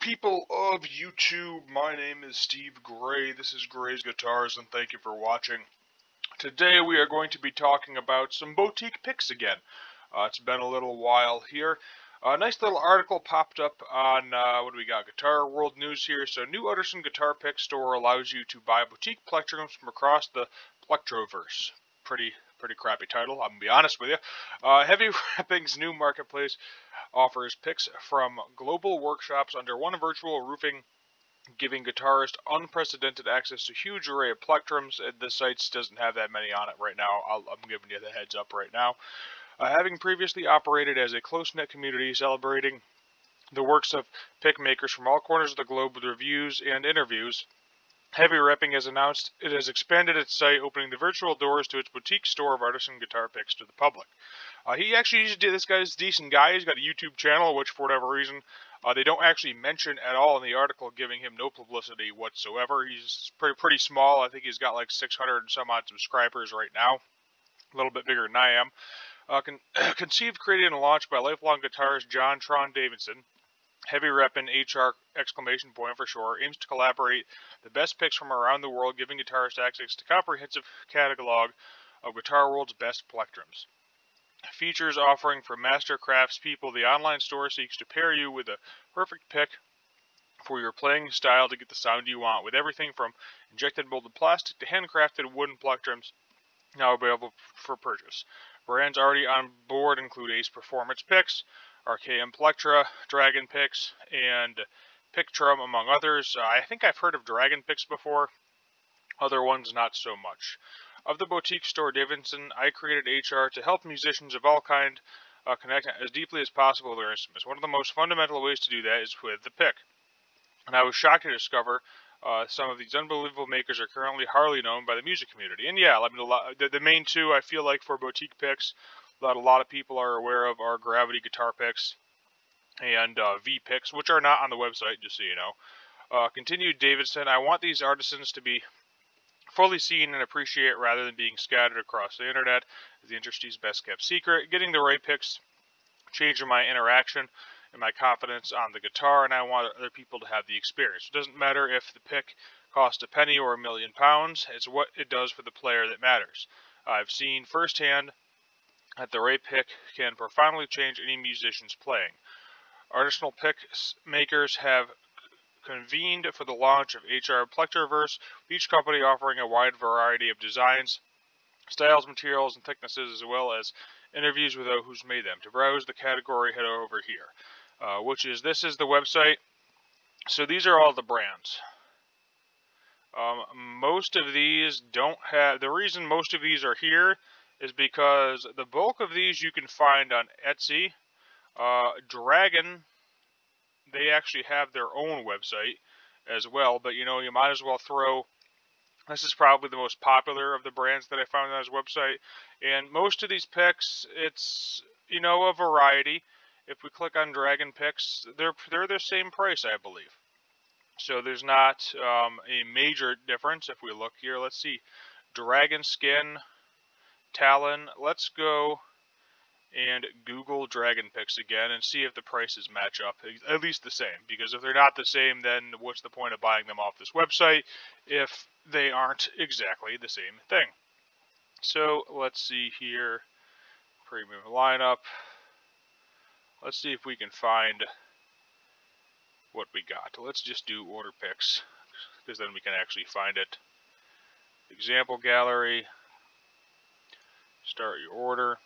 people of YouTube. My name is Steve Gray. This is Gray's Guitars, and thank you for watching. Today we are going to be talking about some boutique picks again. Uh, it's been a little while here. A nice little article popped up on, uh, what do we got, Guitar World News here. So, New Utterson Guitar Pick Store allows you to buy boutique plectrums from across the Plectroverse. Pretty pretty crappy title, I'm going to be honest with you. Uh, Heavy Repping's new marketplace offers picks from global workshops under one virtual roofing, giving guitarists unprecedented access to huge array of plectrums. The site doesn't have that many on it right now. i am giving you the heads up right now. Uh, having previously operated as a close-knit community celebrating the works of pick makers from all corners of the globe with reviews and interviews, Heavy Repping has announced it has expanded its site, opening the virtual doors to its boutique store of artisan guitar picks to the public. Uh, he actually this guy's decent guy. He's got a YouTube channel, which for whatever reason uh, they don't actually mention at all in the article, giving him no publicity whatsoever. He's pretty pretty small. I think he's got like 600 and some odd subscribers right now, a little bit bigger than I am. Uh, con conceived, created, and launched by lifelong guitarist John Tron Davidson, Heavy Reppin' HR exclamation point for sure aims to collaborate the best picks from around the world, giving guitarists access to comprehensive catalog of Guitar World's best plectrums. Features offering for master crafts people, the online store seeks to pair you with a perfect pick for your playing style to get the sound you want, with everything from injected molded plastic to handcrafted wooden plectrums now available for purchase. Brands already on board include Ace Performance Picks, Archaeum Plectra, Dragon Picks, and Pictrum, among others. Uh, I think I've heard of Dragon Picks before, other ones not so much. Of the boutique store Davidson, I created HR to help musicians of all kind uh, connect as deeply as possible with their instruments. One of the most fundamental ways to do that is with the pick. And I was shocked to discover uh, some of these unbelievable makers are currently hardly known by the music community. And yeah, I mean, the, the main two I feel like for boutique picks that a lot of people are aware of are Gravity guitar picks and uh, V picks, which are not on the website, just so you know. Uh, continued Davidson, I want these artisans to be fully seen and appreciated rather than being scattered across the internet. The industry's best kept secret. Getting the right picks changed my interaction and my confidence on the guitar, and I want other people to have the experience. It doesn't matter if the pick costs a penny or a million pounds, it's what it does for the player that matters. I've seen firsthand that the right pick can profoundly change any musician's playing. Artisanal pick makers have convened for the launch of HR Plectroverse, each company offering a wide variety of designs, styles, materials, and thicknesses, as well as interviews with those who's made them. To browse the category, head over here, uh, which is this is the website. So these are all the brands. Um, most of these don't have, the reason most of these are here is because the bulk of these you can find on Etsy. Uh, Dragon, they actually have their own website as well, but you know, you might as well throw. This is probably the most popular of the brands that I found on his website, and most of these picks, it's you know a variety. If we click on Dragon picks, they're they're the same price, I believe. So there's not um, a major difference. If we look here, let's see, Dragon Skin Talon. Let's go and Google Dragon Picks again and see if the prices match up, at least the same. Because if they're not the same, then what's the point of buying them off this website if they aren't exactly the same thing? So let's see here, premium lineup. Let's see if we can find what we got. Let's just do order picks because then we can actually find it. Example gallery, start your order.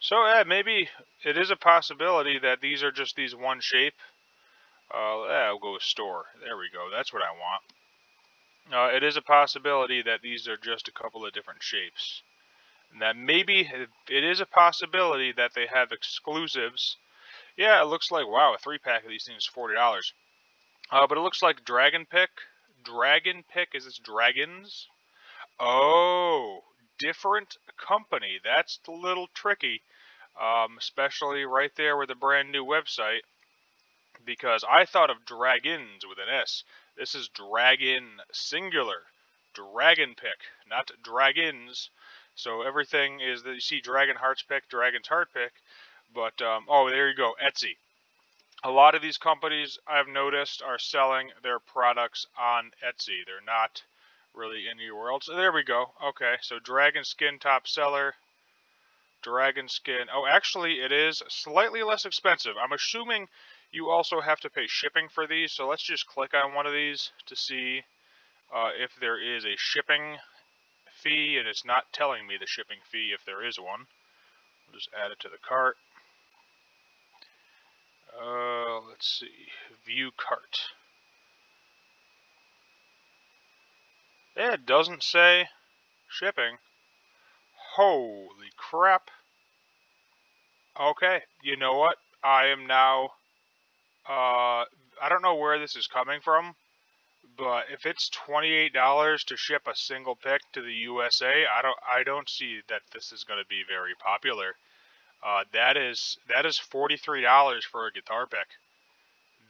So yeah, maybe it is a possibility that these are just these one shape. Uh, yeah, I'll go with store. There we go. That's what I want. Uh, it is a possibility that these are just a couple of different shapes. And that maybe it is a possibility that they have exclusives. Yeah, it looks like, wow, a three pack of these things is $40. Uh, but it looks like Dragon Pick. Dragon Pick, is this dragons? Oh, different company. That's a little tricky, um, especially right there with a brand new website, because I thought of dragons with an S. This is dragon singular, dragon pick, not dragons. So everything is that you see dragon hearts pick, dragon's heart pick, but um, oh, there you go, Etsy. a lot of these companies I've noticed are selling their products on Etsy. They're not really anywhere else. So there we go. Okay, so Dragon Skin top seller. Dragon Skin. Oh, actually, it is slightly less expensive. I'm assuming you also have to pay shipping for these. So let's just click on one of these to see uh, if there is a shipping fee, and it's not telling me the shipping fee if there is one. I'll just add it to the cart. Uh, let's see. View cart. It doesn't say shipping. Holy crap. Okay, you know what? I am now, uh, I don't know where this is coming from, but if it's $28 to ship a single pick to the USA, I don't, I don't see that this is going to be very popular. Uh, that is that is forty three dollars for a guitar pick.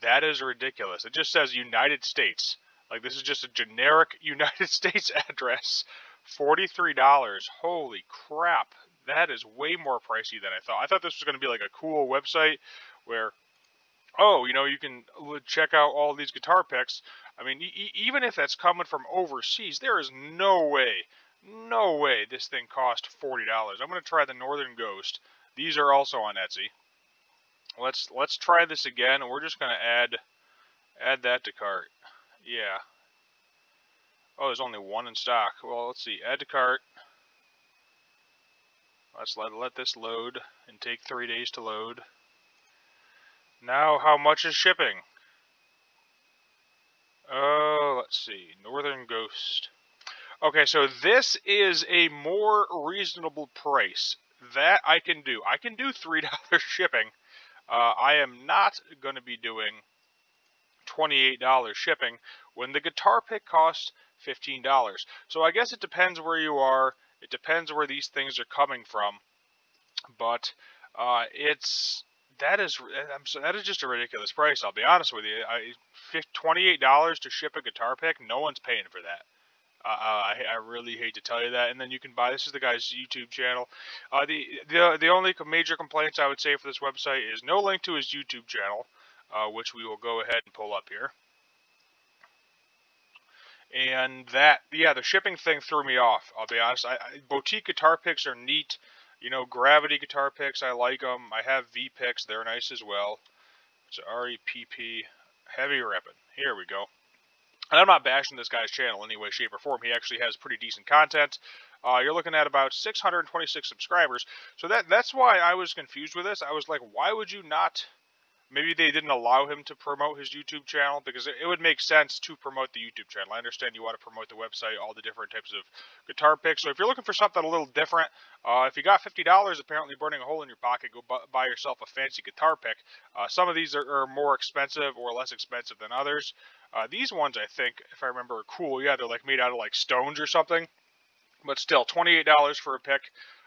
That is ridiculous. It just says United States. Like this is just a generic United States address. Forty three dollars. Holy crap! That is way more pricey than I thought. I thought this was going to be like a cool website where, oh, you know, you can check out all these guitar picks. I mean, e- even if that's coming from overseas, there is no way, no way this thing cost forty dollars. I'm going to try the Northern Ghost. These are also on Etsy. Let's let's try this again. We're just gonna add add that to cart. Yeah. Oh, there's only one in stock. Well, let's see. Add to cart. Let's let let this load and take three days to load. Now, how much is shipping? Oh, let's see. Northern Ghost. Okay, so this is a more reasonable price that I can do. I can do $3 shipping. Uh, I am not going to be doing $28 shipping when the guitar pick costs $15. So I guess it depends where you are. It depends where these things are coming from. But uh, it's that is I'm so, that is just a ridiculous price. I'll be honest with you. I, $28 to ship a guitar pick, no one's paying for that. Uh, I, I really hate to tell you that. And then you can buy this is the guy's YouTube channel. Uh, the the the only major complaints I would say for this website is no link to his YouTube channel, uh, which we will go ahead and pull up here. And that yeah, the shipping thing threw me off. I'll be honest. I, I, boutique guitar picks are neat. You know, gravity guitar picks, I like them. I have V picks, they're nice as well. It's R E P P heavy repping. Here we go. And I'm not bashing this guy's channel in any way, shape, or form. He actually has pretty decent content. Uh, you're looking at about 626 subscribers. So that that's why I was confused with this. I was like, why would you not maybe they didn't allow him to promote his YouTube channel because it, would make sense to promote the YouTube channel. I understand you want to promote the website, all the different types of guitar picks. So if you're looking for something a little different, uh, if you got fifty dollars apparently burning a hole in your pocket, go buy yourself a fancy guitar pick. Uh, some of these are, are, more expensive or less expensive than others. Uh, these ones, I think, if I remember, are cool. Yeah, they're like made out of like stones or something. But still, twenty-eight dollars for a pick.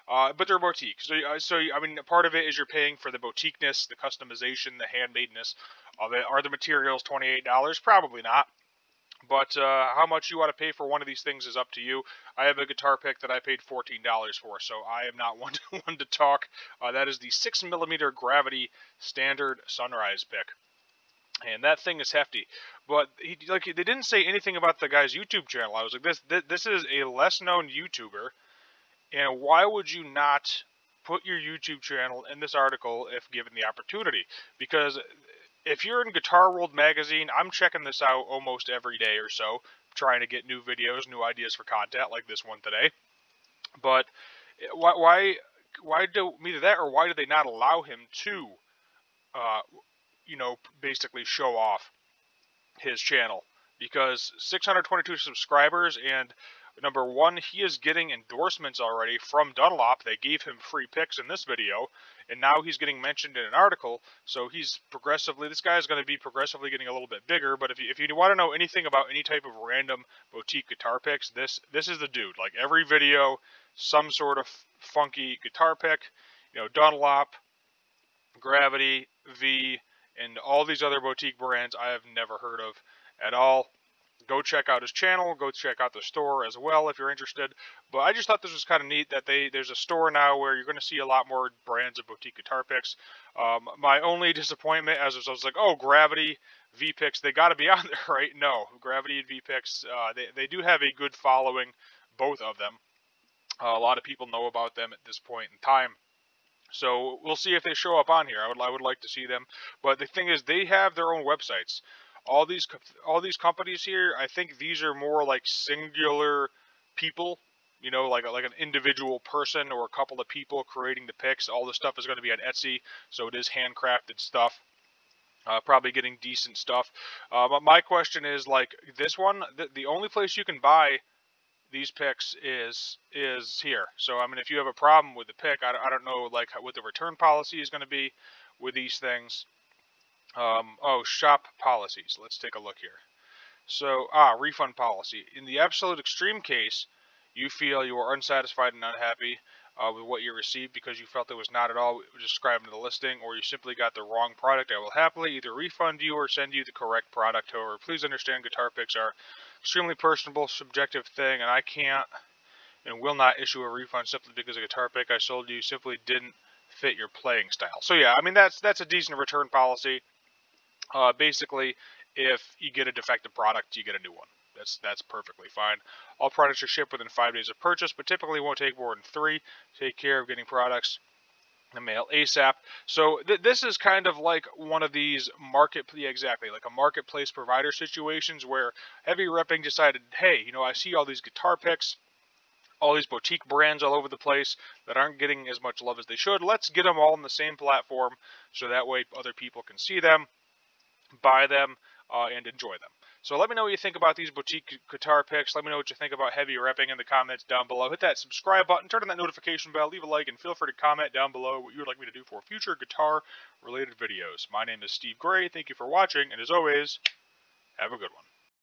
Uh, but they're boutique. So, uh, so I mean, part of it is you're paying for the boutiqueness, the customization, the handmadeness of it. Are the materials $28? Probably not. But uh, how much you want to pay for one of these things is up to you. I have a guitar pick that I paid $14 for, so I am not one to, one to talk. Uh, that is the 6 millimeter Gravity Standard Sunrise pick. And that thing is hefty, but he like they didn't say anything about the guy's YouTube channel. I was like, this this, this is a less known YouTuber and why would you not put your YouTube channel in this article if given the opportunity? Because if you're in Guitar World magazine, I'm checking this out almost every day or so, trying to get new videos, new ideas for content like this one today. But why why why do either that or why do they not allow him to uh, you know basically show off his channel? Because 622 subscribers and Number one, he is getting endorsements already from Dunlop. They gave him free picks in this video, and now he's getting mentioned in an article. So he's progressively, this guy is going to be progressively getting a little bit bigger. But if you, if you want to know anything about any type of random boutique guitar picks, this this is the dude. Like every video, some sort of funky guitar pick. You know, Dunlop, Gravity, V, and all these other boutique brands I have never heard of at all. Go check out his channel, go check out the store as well if you're interested. But I just thought this was kind of neat that they there's a store now where you're going to see a lot more brands of boutique guitar picks. Um, my only disappointment as I was like, oh, Gravity V picks, they got to be on there, right? No, Gravity and V picks, uh, they they do have a good following, both of them. Uh, a lot of people know about them at this point in time. So we'll see if they show up on here. I would I would like to see them. But the thing is, they have their own websites all these all these companies here, I think these are more like singular people, you know, like like an individual person or a couple of people creating the picks. All this stuff is going to be on Etsy, so it is handcrafted stuff. Uh, probably getting decent stuff. Uh, but my question is like this one, the, the only place you can buy these picks is is here. So I mean, if you have a problem with the pick, I, I don't know like what the return policy is going to be with these things. Um, oh, shop policies. Let's take a look here. So, ah, refund policy. In the absolute extreme case, you feel you are unsatisfied and unhappy uh, with what you received because you felt it was not at all described in the listing, or you simply got the wrong product, I will happily either refund you or send you the correct product. However, please understand guitar picks are extremely personable, subjective thing, and I can't and will not issue a refund simply because a guitar pick I sold you simply didn't fit your playing style. So yeah, I mean that's that's a decent return policy. Uh, basically, if you get a defective product, you get a new one. That's that's perfectly fine. All products are shipped within five days of purchase, but typically won't take more than three. Take care of getting products the mail ASAP. So th this is kind of like one of these market, yeah, exactly, like a marketplace provider situations where Heavy Repping decided, hey, you know, I see all these guitar picks, all these boutique brands all over the place that aren't getting as much love as they should. Let's get them all on the same platform so that way other people can see them buy them, uh, and enjoy them. So let me know what you think about these boutique guitar picks. Let me know what you think about heavy repping in the comments down below. Hit that subscribe button, turn on that notification bell, leave a like, and feel free to comment down below what you would like me to do for future guitar-related videos. My name is Steve Gray. Thank you for watching, and as always, have a good one.